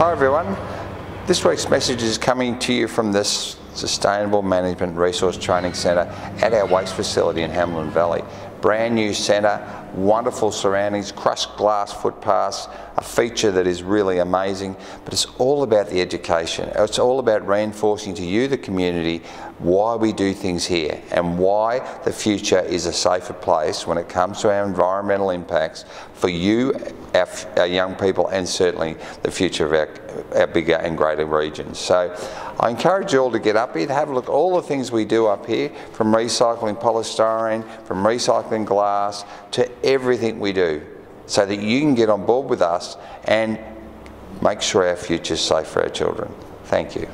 Hi everyone. This week's message is coming to you from this Sustainable Management Resource Training Centre at our waste facility in Hamilton Valley. Brand new centre, wonderful surroundings, crushed glass footpaths, a feature that is really amazing, but it's all about the education. It's all about reinforcing to you, the community, why we do things here and why the future is a safer place when it comes to our environmental impacts for you, our, our young people, and certainly the future of our, our bigger and greater regions. So I encourage you all to get up here, to have a look at all the things we do up here, from recycling polystyrene, from recycling glass, to everything we do so that you can get on board with us and make sure our future is safe for our children. Thank you.